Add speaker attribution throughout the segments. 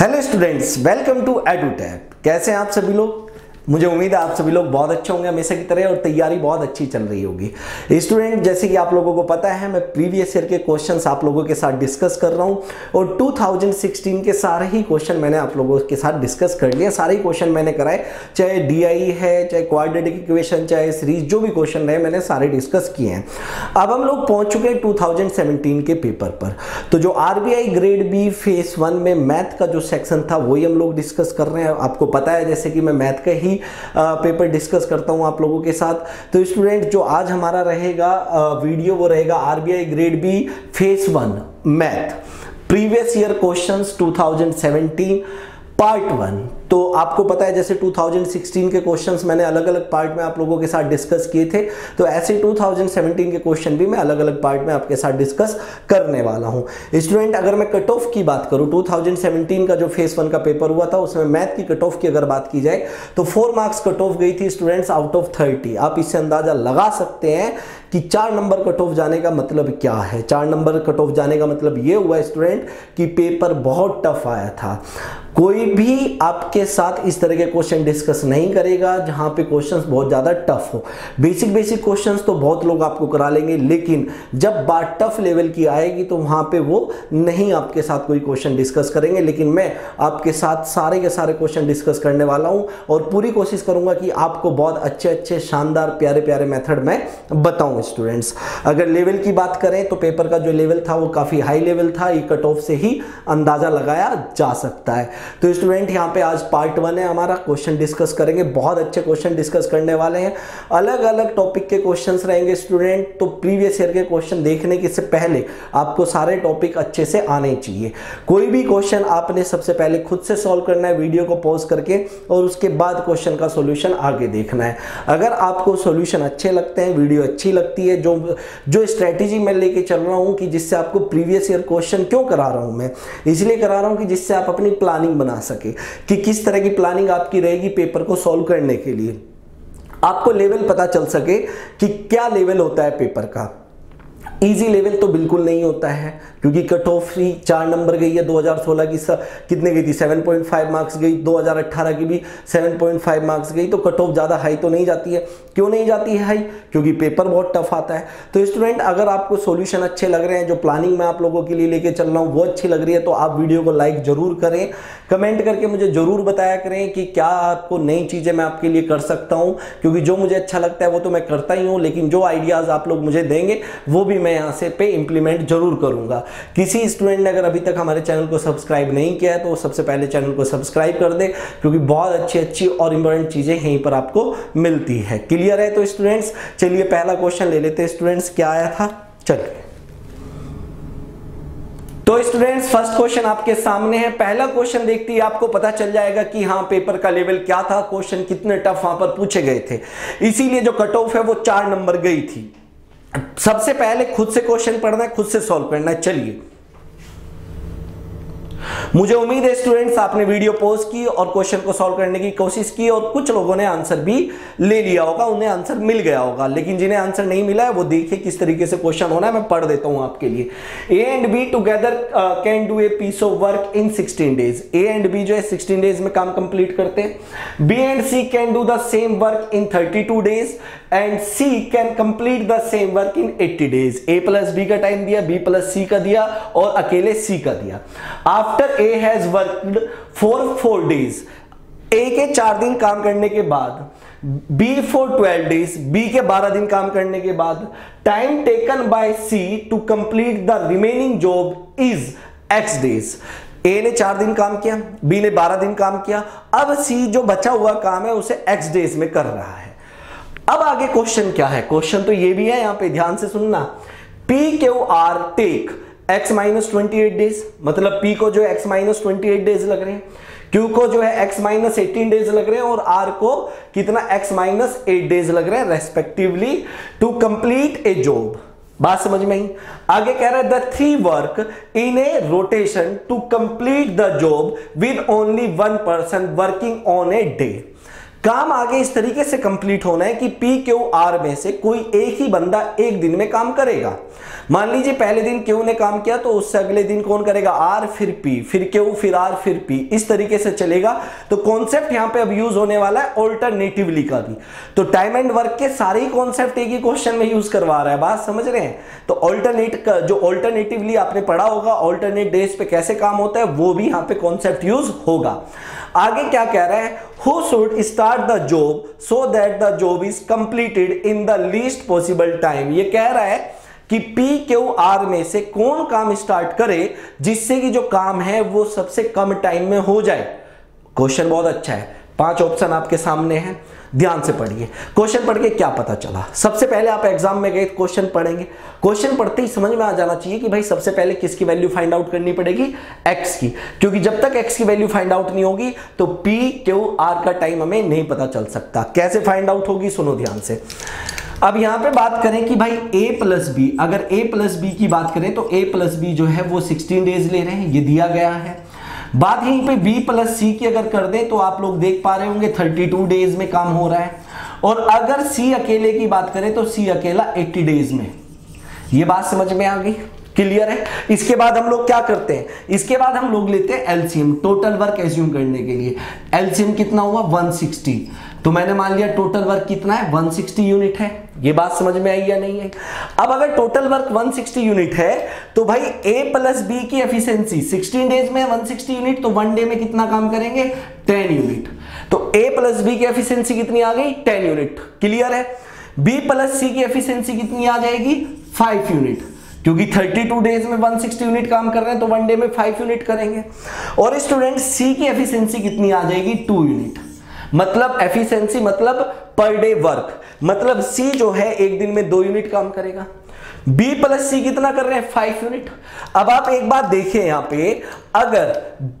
Speaker 1: Hello students welcome to Edutap कैसे हैं आप सभी लोग? मुझे उम्मीद है आप सभी लोग बहुत अच्छे होंगे, हमेशा की तरह, और तैयारी बहुत अच्छी चल रही होगी। स्टूडेंट जैसे कि आप लोगों को पता है, मैं प्रीवियस ईयर के क्वेश्चन आप लोगों के साथ डिस्कस कर रहा हूँ, और 2016 के सारे ही क्वेश्चन मैंने आप लोगों के साथ डिस्कस कर लिया सारे क्वेश्चन मैंने कराए, चाहे डीआई है, चाहे क्वाड्रेटिक इक्वेशन चाहे सीरीज़ जो भी क्वेश्चन रहे, मैंने सारे डिस्कस किए हैं। अब हम लोग पहुँच चुके हैं टू के पेपर पर। तो जो RBI grade B phase one में मैथ का जो सेक्शन था, वही हम लोग डिस्कस कर रहे हैं। आपको पता है, जैसे कि मैं मैथ का ही पेपर डिस्कस करता हूँ आप लोगों के साथ। तो स्टूडेंट जो आज हमारा रहेगा वीडियो वो रहेगा RBI grade B phase one math previous year questions 2017 part one तो आपको पता है जैसे 2016 के क्वेश्चंस मैंने अलग अलग पार्ट में आप लोगों के साथ डिस्कस किए थे तो ऐसे 2017 के क्वेश्चन भी मैं अलग अलग पार्ट में आपके साथ डिस्कस करने वाला हूँ। स्टूडेंट अगर मैं कट ऑफ़ की बात करूँ 2017 का जो फेस वन का पेपर हुआ था, उसमें मैथ की कट ऑफ़ की अगर बात की जाए तो फोर मार्क्स कट ऑफ़ गई थी स्टूडेंट्स आउट ऑफ़ थर्टी आप इससे अंदाज़ा लगा सकते हैं कि चार नंबर कट ऑफ़ जाने का मतलब क्या है। चार नंबर कट ऑफ़ जाने का मतलब ये हुआ स्टूडेंट कि पेपर बहुत टफ आया था। कोई भी आपके साथ इस तरह के क्वेश्चन डिस्कस नहीं करेगा, जहाँ पे क्वेश्चंस बहुत ज़्यादा टफ हो। बेसिक बेसिक क्वेश्चंस तो बहुत लोग आपको करा लेंगे, लेकिन जब बात टफ लेवल की आएगी तो वहाँ पे वो नहीं आपके साथ कोई क्वेश्चन डिस्कस करेंगे। लेकिन मैं आपके साथ सारे के सारे क्वेश्चन डिस्कस करने वाला हूँ और पूरी कोशिश करूँगा कि आपको बहुत अच्छे अच्छे, शानदार, प्यारे प्यारे मेथड में बताऊँ स्टूडेंट्स अगर लेवल की बात करें तो पेपर का जो लेवल था, वो काफ़ी हाई लेवल था। ये कट ऑफ़ से ही अंदाज़ा लगाया जा सकता है। तो स्टूडेंट यहाँ पे आज पार्ट वन है, हमारा क्वेश्चन डिस्कस करेंगे, बहुत अच्छे क्वेश्चन डिस्कस करने वाले हैं। अलग अलग टॉपिक के क्वेश्चन रहेंगे स्टूडेंट तो प्रीवियस ईयर के क्वेश्चन देखने के से पहले आपको सारे टॉपिक अच्छे से आने चाहिए। कोई भी क्वेश्चन आपने सबसे पहले खुद से सॉल्व करना है वीडियो को पॉज करके, और उसके बाद क्वेश्चन का सोल्यूशन आगे देखना है। अगर आपको सोल्यूशन अच्छे लगते हैं वीडियो अच्छी लगती है, जो जो स्ट्रेटेजी मैं लेके चल रहा हूँ कि जिससे आपको प्रीवियस ईयर क्वेश्चन क्यों करा रहा हूँ मैं? इसलिए करा रहा हूँ कि जिससे आप अपनी प्लानिंग बना सके कि किस तरह की प्लानिंग आपकी रहेगी पेपर को सॉल्व करने के लिए। आपको लेवल पता चल सके कि क्या लेवल होता है पेपर का। इजी लेवल तो बिल्कुल नहीं होता है क्योंकि कट ऑफ़ ही चार नंबर गई है 2016 की स, कितने गई थी? 7.5 मार्क्स गई 2018 की भी 7.5 मार्क्स गई तो कट ऑफ़ ज़्यादा हाई तो नहीं जाती है। क्यों नहीं जाती है हाई क्योंकि पेपर बहुत टफ आता है। तो स्टूडेंट अगर आपको सॉल्यूशन अच्छे लग रहे हैं जो प्लानिंग मैं आप लोगों के लिए लेके चल रहा हूँ वो अच्छी लग रही है तो आप वीडियो को लाइक ज़रूर करें। कमेंट करके मुझे ज़रूर बताया करें कि क्या आपको नई चीज़ें मैं आपके लिए कर सकता हूँ क्योंकि जो मुझे अच्छा लगता है वो तो मैं करता ही हूँ लेकिन जो आइडियाज़ आप लोग मुझे देंगे वो भी मैं यहाँ से पे इंप्लीमेंट ज़रूर करूँगा। किसी स्टूडेंट ने अगर अभी तक हमारे चैनल को सब्सक्राइब नहीं किया है तो सबसे पहले चैनल को सब्सक्राइब कर दे, क्योंकि बहुत अच्छी अच्छी और इंपॉर्टेंट चीज़ें यहीं पर आपको मिलती है। क्लियर है तो स्टूडेंट्स चलिए पहला क्वेश्चन ले लेते हैं। स्टूडेंट्स क्या आया था? चलिए। तो स्टूडेंट्स फ़र्स्ट क्वेश्चन आपके सामने है। पहला क्वेश्चन देखते ही आपको पता चल जाएगा कि हाँ पेपर का लेवल क्या था क्वेश्चन कितने टफ वहाँ पर पूछे गए थे। इसीलिए जो कट ऑफ़ है, वो चार नंबर गई थी। सबसे पहले खुद से क्वेश्चन पढ़ना है खुद से सॉल्व करना है चलिए। मुझे उम्मीद है स्टूडेंट्स आपने वीडियो पोस्ट की और क्वेश्चन को सॉल्व करने की कोशिश की और कुछ लोगों ने आंसर भी ले लिया होगा, उन्हें आंसर मिल गया होगा। लेकिन जिन्हें आंसर नहीं मिला है, वो देखिए किस तरीके से क्वेश्चन होना है, मैं पढ़ देता हूँ आपके लिए। A and B together can do a piece of work in sixteen days A and B जो है सिक्सटीन डेज़ में काम कंप्लीट करते हैं। B and C can do the same work in thirty two days and C can complete the same work in 80 days A plus B का time दिया B plus C का दिया और अकेले सी का दिया। After A has worked for four days A के चार दिन काम करने के बाद B for twelve days B के बारह दिन काम करने के बाद time taken by C to complete the remaining job is X days A ने चार दिन काम किया बी ने बारह दिन काम किया, अब सी जो बचा हुआ काम है उसे एक्स डेज़ में कर रहा है। अब आगे क्वेश्चन क्या है? क्वेश्चन तो ये भी है, यहाँ पे ध्यान से सुनना। P Q R take X minus twenty days मतलब पी को जो है एक्स माइनस ट्वेंटी डेज़ लग रहे हैं। क्यू को जो है एक्स माइनस एटीन डेज़ लग रहे हैं और आर को कितना एक्स माइनस एट डेज़ लग रहे हैं respectively to complete a job बात समझ में ही आगे कह रहा है the three work in a rotation to complete the job with only one person working on a day काम आगे इस तरीके से कंप्लीट होना है कि पी क्यू आर में से कोई एक ही बंदा एक दिन में काम करेगा। मान लीजिए पहले दिन क्यू ने काम किया तो उससे अगले दिन कौन करेगा? आर फिर पी फिर क्यू फिर आर फिर पी इस तरीके से चलेगा। तो कॉन्सेप्ट यहाँ पे अब यूज़ होने वाला है ऑल्टरनेटिवली का भी। तो टाइम एंड वर्क के सारे ही कॉन्सेप्ट एक ही क्वेश्चन में यूज़ करवा रहा है। बात समझ रहे हैं? तो ऑल्टरनेट जो ऑल्टरनेटिवली आपने पढ़ा होगा ऑल्टरनेट डेज़ पे कैसे काम होता है, वो भी यहाँ पे कॉन्सेप्ट यूज़ होगा। आगे क्या कह रहा है? Who should start the job so that the job is completed in the least possible time ये कह रहा है कि पी क्यू आर में से कौन काम स्टार्ट करे जिससे कि जो काम है वो सबसे कम टाइम में हो जाए? क्वेश्चन बहुत अच्छा है। पाँच ऑप्शन आपके सामने हैं। ध्यान से पढ़िए। क्वेश्चन पढ़ के क्या पता चला? सबसे पहले आप एग्ज़ाम में गए, क्वेश्चन पढ़ेंगे। क्वेश्चन पढ़ते ही समझ में आ जाना चाहिए कि भाई सबसे पहले किसकी वैल्यू फाइंड आउट करनी पड़ेगी? एक्स की। क्योंकि जब तक एक्स की वैल्यू फाइंड आउट नहीं होगी तो पी क्यू आर का टाइम हमें नहीं पता चल सकता। कैसे फाइंड आउट होगी, सुनो ध्यान से। अब यहाँ पे बात करें कि भाई a प्लस बी अगर a प्लस बी की बात करें तो a प्लस बी जो है वो 16 डेज़ ले रहे हैं, ये दिया गया है। बात यहीं पे बी प्लस सी की अगर कर दें तो आप लोग देख पा रहे होंगे 32 डेज़ में काम हो रहा है। और अगर सी अकेले की बात करें तो सी अकेला 80 डेज़ में। ये बात समझ में आ गई? क्लियर है? इसके बाद हम लोग क्या करते हैं? इसके बाद हम लोग लेते हैं एलसीएम टोटल वर्क एज्यूम करने के लिए। एलसीएम कितना हुआ? 160 तो मैंने मान लिया टोटल वर्क कितना है? 160 यूनिट है। ये बात समझ में आई या नहीं आई अब अगर टोटल वर्क 160 यूनिट है तो भाई ए प्लस बी की एफिशिएंसी 16 डेज़ में 160 यूनिट तो वन डे में कितना काम करेंगे? 10 यूनिट तो a प्लस बी की एफिशिएंसी कितनी आ गई? 10 यूनिट क्लियर है? बी प्लस सी की एफिशिएंसी कितनी आ जाएगी? 5 यूनिट क्योंकि 32 डेज़ में 160 यूनिट काम कर रहे हैं तो वन डे में 5 यूनिट करेंगे। और स्टूडेंट सी की एफिशिएंसी कितनी आ जाएगी? 2 यूनिट मतलब एफिशिएंसी मतलब पर डे वर्क मतलब सी जो है, एक दिन में दो यूनिट काम करेगा. B प्लस सी कितना कर रहे हैं? फाइव यूनिट अब आप एक बात देखिए यहाँ पे. अगर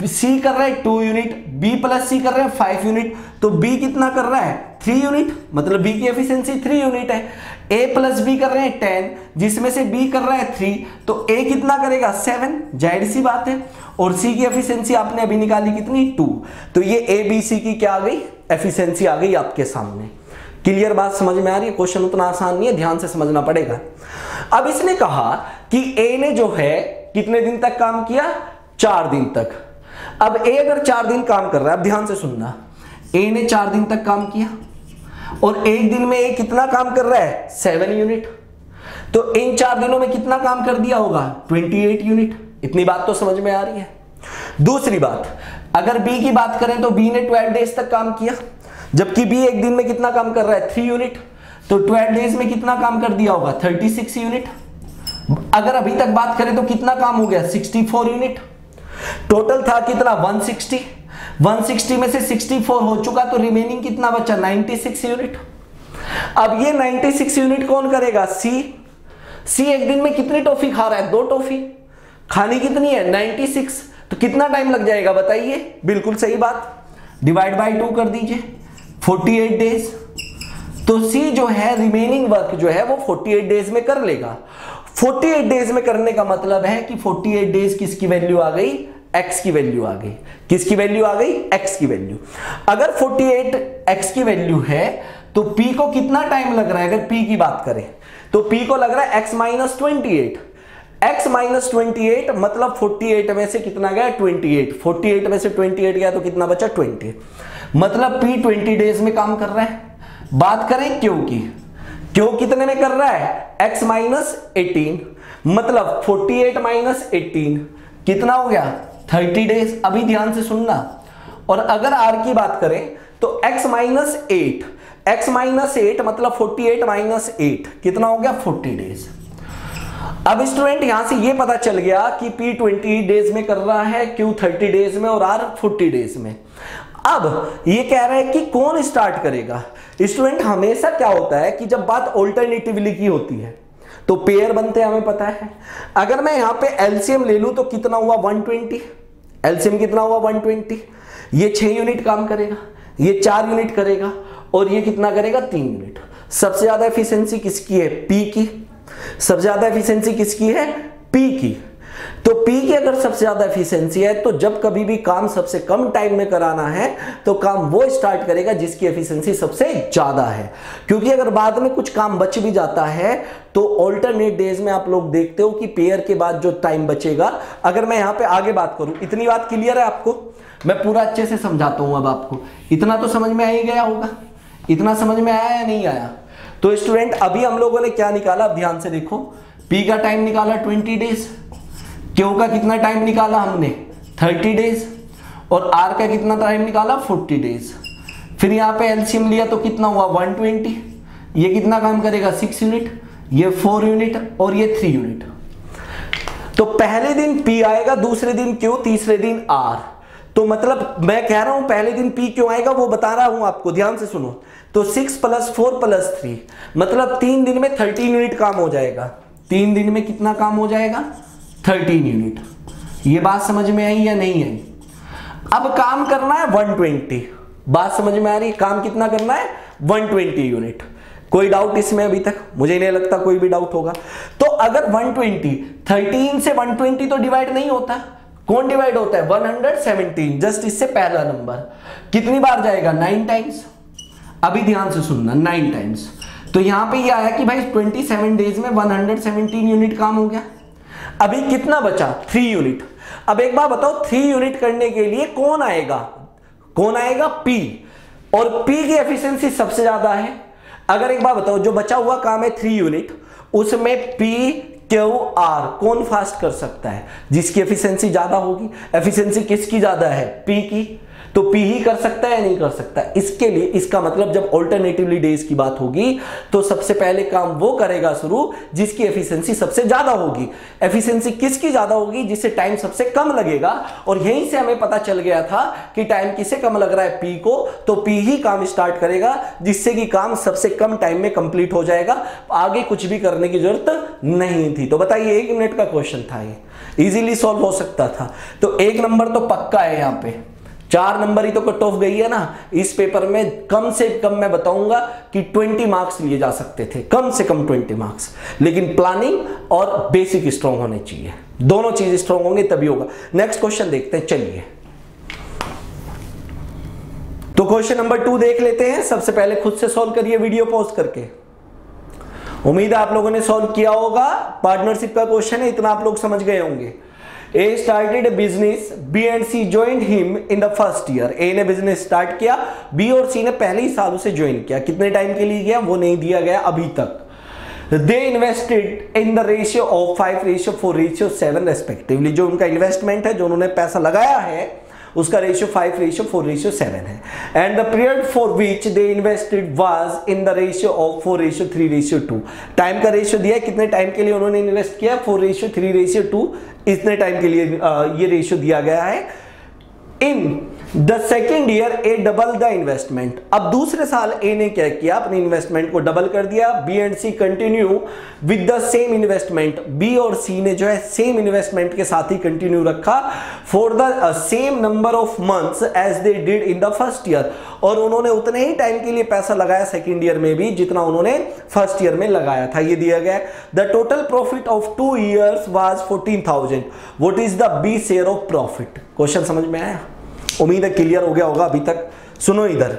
Speaker 1: C कर रहा है two unit B plus C कर रहे हैं फाइव यूनिट तो B कितना कर रहा है? थ्री यूनिट मतलब B की एफिशिएंसी थ्री यूनिट है. A प्लस बी कर रहे हैं टेन जिसमें से B कर रहा है थ्री तो A कितना करेगा? सेवन ज़ाहिर सी बात है. और C की एफिशिएंसी आपने अभी निकाली कितनी? टू तो ये ए बी सी की क्या आ गई? एफिशिएंसी आ गई आपके सामने। क्लियर बात समझ में आ रही है? क्वेश्चन उतना आसान नहीं है, ध्यान से समझना पड़ेगा। अब इसने कहा कि ए ने जो है, कितने दिन तक काम किया? चार दिन तक। अब ए अगर चार दिन काम कर रहा है, अब ध्यान से सुनना। ए ने चार दिन तक काम किया और एक दिन में ए कितना काम कर रहा है? Seven unit. तो इन चार दिनों में कितना काम कर दिया होगा? Twenty eight unit. इतनी बात तो समझ में आ रही है। दूसरी बात अगर बी की बात करें तो बी ने ट्वेल्व डेज़ तक काम किया, जबकि बी एक दिन में कितना काम कर रहा है? थ्री यूनिट तो ट्वेल्व डेज़ में कितना काम कर दिया होगा? थर्टी सिक्स यूनिट अगर अभी तक बात करें तो कितना काम हो गया? सिक्सटी फोर यूनिट टोटल था कितना? वन सिक्सटी वन सिक्सटी में से सिक्सटी फोर हो चुका तो रिमेनिंग कितना बचा? नाइनटी सिक्स यूनिट अब ये नाइनटी सिक्स यूनिट कौन करेगा? सी सी एक दिन में कितनी टॉफी खा रहा है? दो टॉफी. खानी कितनी है? 96 तो कितना टाइम लग जाएगा बताइए? बिल्कुल सही बात। डिवाइड बाय टू कर दीजिए। 48 डेज़ तो सी जो है रिमेनिंग वर्क जो है, वो 48 डेज़ में कर लेगा। 48 डेज़ में करने का मतलब है कि 48 डेज़ किसकी वैल्यू आ गई? X की वैल्यू आ गई। किसकी वैल्यू आ गई? X की वैल्यू अगर 48 x की वैल्यू है तो p को कितना टाइम लग रहा है? अगर p की बात करें तो p को लग रहा है x minus twenty x minus twenty मतलब 48 में से कितना गया? 28 48 में से 28 गया तो कितना बचा? 20 मतलब p 20 डेज़ में काम कर रहा है। बात करें क्यों की। क्यों कितने में कर रहा है? X माइनस एटीन मतलब 48 माइनस एटीन कितना हो गया? 30 डेज़ अभी ध्यान से सुनना। और अगर r की बात करें तो x minus eight X minus eight मतलब 48 माइनस एट कितना हो गया? 40 डेज़ अब स्टूडेंट यहाँ से ये पता चल गया कि P 20 डेज़ में कर रहा है, Q 30 डेज़ में और R 40 डेज़ में। अब ये कह रहा है कि कौन स्टार्ट करेगा? स्टूडेंट हमेशा क्या होता है कि जब बात ऑल्टरनेटिवली की होती है तो पेयर बनते हैं, हमें पता है। अगर मैं यहाँ पे एलसीएम ले लू तो कितना हुआ? 120 एलसीएम कितना हुआ? 120 ये छह यूनिट काम करेगा, ये चार यूनिट करेगा और ये कितना करेगा? तीन यूनिट सबसे ज़्यादा एफिशिएंसी किसकी है? पी की। सबसे ज़्यादा एफिशिएंसी किसकी है? पी की। तो पी की अगर सबसे ज़्यादा एफिशिएंसी है तो जब कभी भी काम सबसे कम टाइम में कराना है तो काम वो स्टार्ट करेगा जिसकी एफिशिएंसी सबसे ज़्यादा है। क्योंकि अगर बाद में कुछ काम बच भी जाता है तो ऑल्टरनेट डेज़ में आप लोग देखते हो कि पेयर के बाद जो टाइम बचेगा। अगर मैं यहाँ पे आगे बात करूँ, इतनी बात क्लियर है आपको? मैं पूरा अच्छे से समझाता हूँ अब आपको। इतना तो समझ में आ ही गया होगा। इतना समझ में आया या नहीं आया? तो स्टूडेंट अभी हम लोगों ने क्या निकाला? ध्यान से देखो। पी का टाइम निकाला ट्वेंटी डेज़ क्यू का कितना टाइम निकाला हमने? थर्टी डेज़ और आर का कितना टाइम निकाला? फोर्टी डेज़ फिर यहाँ पे एलसीएम लिया तो कितना हुआ? वन ट्वेंटी ये कितना काम करेगा? सिक्स यूनिट ये फोर यूनिट और ये थ्री यूनिट तो पहले दिन पी आएगा, दूसरे दिन क्यू तीसरे दिन आर तो मतलब मैं कह रहा हूँ, पहले दिन पी क्यों आएगा वो बता रहा हूँ आपको। ध्यान से सुनो। तो six plus four plus three मतलब तीन दिन में थर्टीन यूनिट काम हो जाएगा। तीन दिन में कितना काम हो जाएगा? थर्टीन यूनिट ये बात समझ में आई या नहीं आई? अब काम करना है वन ट्वेंटी बात समझ में आ रही काम कितना करना है? वन ट्वेंटी यूनिट कोई डाउट इसमें अभी तक? मुझे नहीं लगता कोई भी डाउट होगा। तो अगर 120 13 से 120 तो डिवाइड नहीं होता। कौन डिवाइड होता है? 117 जस्ट इससे पहला नंबर कितनी बार जाएगा? नाइन टाइम्स अभी ध्यान से सुनना नाइन टाइम्स तो यहाँ पे ये आया कि भाई 27 डेज़ में 117 यूनिट काम हो गया। अभी कितना बचा? थ्री यूनिट अब एक बार बताओ थ्री यूनिट करने के लिए कौन आएगा? कौन आएगा? पी और पी की एफिशिएंसी सबसे ज़्यादा है। अगर एक बार बताओ, जो बचा हुआ काम है थ्री यूनिट उसमें पी क्यू आर कौन फास्ट कर सकता है? जिसकी एफिशिएंसी ज़्यादा होगी? एफिशिएंसी किसकी ज़्यादा है? पी की। तो पी ही कर सकता है या नहीं कर सकता? इसके लिए इसका मतलब जब ऑल्टरनेटिवली डेज़ की बात होगी तो सबसे पहले काम वो करेगा शुरू, जिसकी एफिशिएंसी सबसे ज़्यादा होगी। एफिशिएंसी किसकी ज़्यादा होगी? जिससे टाइम सबसे कम लगेगा। और यहीं से हमें पता चल गया था कि टाइम किसे कम लग रहा है? पी को। तो पी ही काम स्टार्ट करेगा, जिससे कि काम सबसे कम टाइम में कंप्लीट हो जाएगा। आगे कुछ भी करने की ज़रूरत नहीं थी। तो बताइए, एक मिनट का क्वेश्चन था ये। इजीली सॉल्व हो सकता था। तो एक नंबर तो पक्का है यहाँ पे। चार नंबर ही तो कट ऑफ़ गई है ना। इस पेपर में कम से कम मैं बताऊँगा कि 20 मार्क्स लिए जा सकते थे। कम से कम 20 मार्क्स लेकिन प्लानिंग और बेसिक स्ट्रॉन्ग होने चाहिए। दोनों चीज़ स्ट्रॉन्ग होंगे, तभी होगा। नेक्स्ट क्वेश्चन देखते हैं। चलिए। तो क्वेश्चन नंबर टू देख लेते हैं। सबसे पहले खुद से सॉल्व करिए वीडियो पॉज करके। उम्मीद है आप लोगों ने सॉल्व किया होगा। पार्टनरशिप का क्वेश्चन है, इतना आप लोग समझ गए होंगे। A started business B and C join him in the first year A ने बिज़नेस स्टार्ट किया बी और सी ने पहले ही साल उसे ज्वाइन किया। कितने टाइम के लिए किया? वो नहीं दिया गया अभी तक। They invested in the ratio of five ratio four ratio seven respectively जो उनका इन्वेस्टमेंट है, जो उन्होंने पैसा लगाया है उसका ratio five ratio four ratio seven है. And the period for which they invested was in the ratio of four ratio three ratio two time का रेशियो दिया है, कितने टाइम के लिए उन्होंने इन्वेस्ट किया? Four ratio three ratio two इतने टाइम के लिए ये रेशियो दिया गया है. In the second year A double the investment अब दूसरे साल ए ने क्या किया? अपने इन्वेस्टमेंट को डबल कर दिया। B and C continue with the same investment B और सी ने जो है सेम इन्वेस्टमेंट के साथ ही कंटिन्यू रखा for the same number of months as they did in the first year और उन्होंने उतने ही टाइम के लिए पैसा लगाया सेकेंड ईयर में भी, जितना उन्होंने फ़र्स्ट ईयर में लगाया था। ये दिया गया the total profit of two years was fourteen thousand what is the B share of profit question समझ में आया? उम्मीद है क्लियर हो गया होगा अभी तक। सुनो इधर।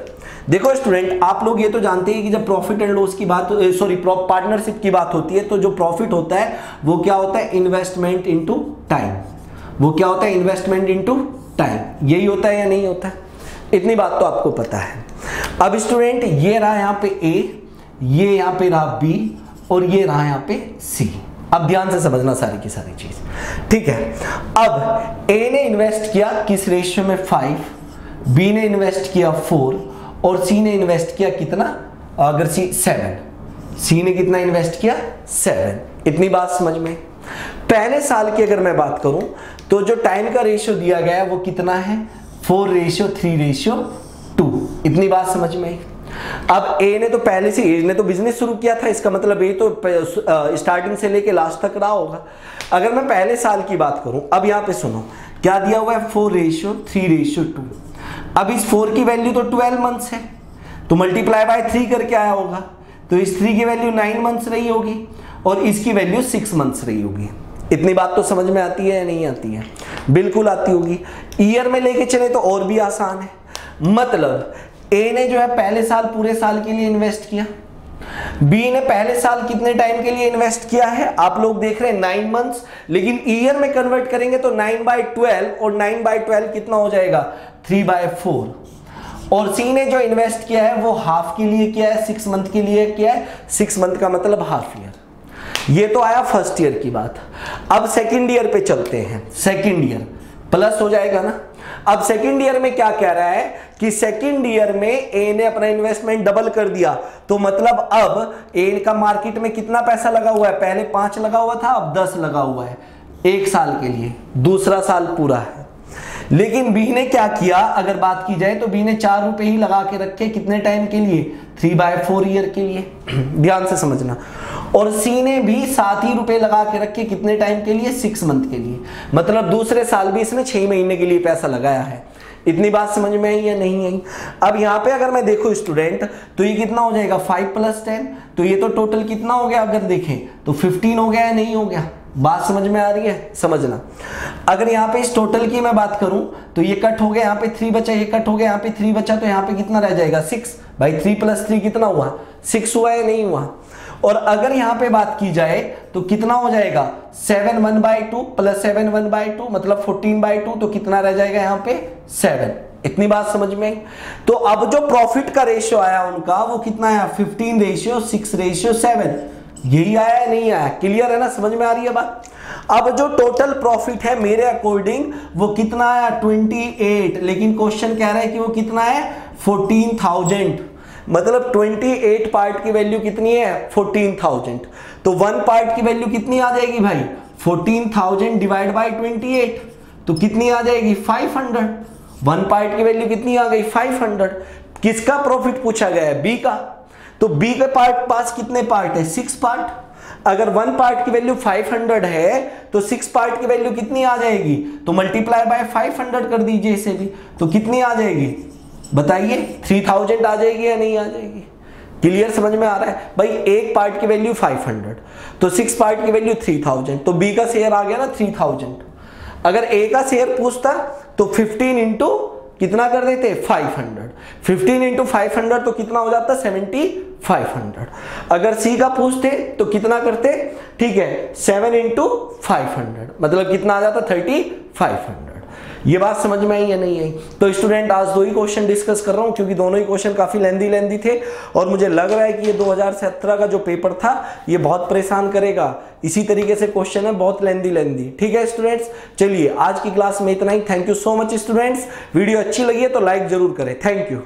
Speaker 1: देखो स्टूडेंट आप लोग ये तो जानते हैं कि जब प्रॉफिट एंड लॉस की बात सॉरी पार्टनरशिप की बात होती है तो जो प्रॉफिट होता है, वो क्या होता है? इन्वेस्टमेंट इनटू टाइम वो क्या होता है? इन्वेस्टमेंट इनटू टाइम यही होता है या नहीं होता? है इतनी बात तो आपको पता है। अब स्टूडेंट ये रहा यहाँ पे ए ये यहाँ पे रहा बी और ये रहा यहाँ पे सी अब ध्यान से समझना सारी की सारी चीज़। ठीक है? अब ए ने इन्वेस्ट किया किस रेशियो में? फाइव बी ने इन्वेस्ट किया फोर और सी ने इन्वेस्ट किया कितना? अगर सी सेवन सी ने कितना इन्वेस्ट किया? सेवन इतनी बात समझ में? पहले साल की अगर मैं बात करूँ तो जो टाइम का रेशियो दिया गया है वो कितना है? Four ratio three ratio two इतनी बात समझ में? आई अब ए ने तो पहले से ए ने तो बिज़नेस शुरू किया था, इसका मतलब ए तो स्टार्टिंग से लेके लास्ट तक रहा होगा। अगर मैं पहले साल की बात करूँ, अब यहाँ पे सुनो, क्या दिया हुआ है? Four ratio three ratio two अब इस फोर की वैल्यू तो ट्वेल्व मंथ्स है तो मल्टीप्लाई बाय थ्री करके आया होगा तो इस थ्री की वैल्यू नाइन मंथ्स रही होगी, और इसकी वैल्यू सिक्स मंथ्स रही होगी। इतनी बात तो समझ में आती है या नहीं आती है? बिल्कुल आती होगी। ईयर में लेके चले तो और भी आसान है। मतलब ए ने जो है पहले साल पूरे साल के लिए इन्वेस्ट किया। बी ने पहले साल कितने टाइम के लिए इन्वेस्ट किया है? आप लोग देख रहे हैं नाइन मंथ्स लेकिन ईयर में कन्वर्ट करेंगे तो नाइन बाई ट्वेल्व और नाइन बाई ट्वेल्व कितना हो जाएगा? थ्री बाय फोर और सी ने जो इन्वेस्ट किया है, वो हाफ़ के लिए किया है सिक्स मंथ के लिए किया है। सिक्स मंथ का मतलब हाफ़ ईयर ये तो आया फ़र्स्ट ईयर की बात। अब सेकेंड ईयर पे चलते हैं। सेकेंड ईयर प्लस हो जाएगा ना? अब सेकेंड ईयर में क्या कह रहा है कि सेकेंड ईयर में ए ने अपना इन्वेस्टमेंट डबल कर दिया। तो मतलब अब ए का मार्केट में कितना पैसा लगा हुआ है? पहले पाँच लगा हुआ था, अब दस लगा हुआ है। एक साल के लिए। दूसरा साल पूरा है। लेकिन बी ने क्या किया? अगर बात की जाए तो बी ने चार रुपए ही लगा के रखे कितने टाइम के लिए? थ्री बाय फोर ईयर के लिए। ध्यान से समझना। और सी ने भी सात ही रुपए लगा के रखे कितने टाइम के लिए? सिक्स मंथ के लिए। मतलब दूसरे साल भी इसने छह महीने के लिए पैसा लगाया है। इतनी बात समझ में आई या नहीं आई? अब यहाँ पे अगर मैं देखू स्टूडेंट तो ये कितना हो जाएगा? फाइव प्लस टेन तो ये तो टोटल कितना हो गया अगर देखें? तो फिफ्टीन हो गया या नहीं हो गया? बात समझ में आ रही है? समझना। अगर यहाँ पे इस टोटल की मैं बात करूँ तो ये कट हो गया, यहाँ पे थ्री बचा, ये कट हो गया, यहाँ पे थ्री बचा तो यहाँ पे कितना रह जाएगा? सिक्स भाई थ्री प्लस थ्री कितना हुआ? सिक्स हुआ या नहीं हुआ? और अगर यहाँ पे बात की जाए तो कितना हो जाएगा? Seven one by two plus seven one by two मतलब फोर्टीन बाई टू तो कितना रह जाएगा यहाँ पे? सेवन। इतनी बात समझ में तो अब जो प्रॉफिट का रेशियो आया उनका वो कितना आया? Fifteen ratio six ratio seven यही आया है नहीं आया? क्लियर है ना? समझ में आ रही है बात? अब जो टोटल प्रॉफिट है मेरे अकॉर्डिंग वो कितना आया? 28 लेकिन क्वेश्चन कह रहा है कि वो कितना है 14,000 मतलब 28 पार्ट की वैल्यू कितनी है? 14,000 तो वन पार्ट की वैल्यू कितनी आ जाएगी भाई? 14,000 डिवाइड बाय 28 तो कितनी आ जाएगी? 500 वन पार्ट की वैल्यू कितनी आ गई? 500 किसका प्रॉफिट पूछा गया है? बी का. तो बी के पार्ट पास कितने पार्ट है? सिक्स पार्ट अगर वन पार्ट की वैल्यू 500 है तो सिक्स पार्ट की वैल्यू कितनी आ जाएगी? तो मल्टीप्लाई बाय 500 कर दीजिए इसे भी. तो कितनी आ जाएगी? बताइए 3000 आ जाएगी या नहीं आ जाएगी? क्लियर समझ में आ रहा है? भाई, एक पार्ट की वैल्यू 500 तो सिक्स पार्ट की वैल्यू 3000 तो बी का शेयर आ गया ना 3000 अगर ए का शेयर पूछता तो 15 इंटू कितना कर देते? 500 15 इंटू फाइव हंड्रेड तो कितना हो जाता? 7500 अगर सी का पूछते तो कितना करते? ठीक है 7 इंटू फाइव हंड्रेड मतलब कितना आ जाता? 3500 ये बात समझ में आई या नहीं आई? तो स्टूडेंट आज दो ही क्वेश्चन डिस्कस कर रहा हूँ, क्योंकि दोनों ही क्वेश्चन काफ़ी लेंदी लेंदी थे, और मुझे लग रहा है कि ये 2017 का जो पेपर था, ये बहुत परेशान करेगा। इसी तरीके से क्वेश्चन है, बहुत लेंदी लेंदी ठीक है स्टूडेंट्स चलिए, आज की क्लास में इतना ही। Thank you so much students video अच्छी लगी है तो लाइक ज़रूर करें। Thank you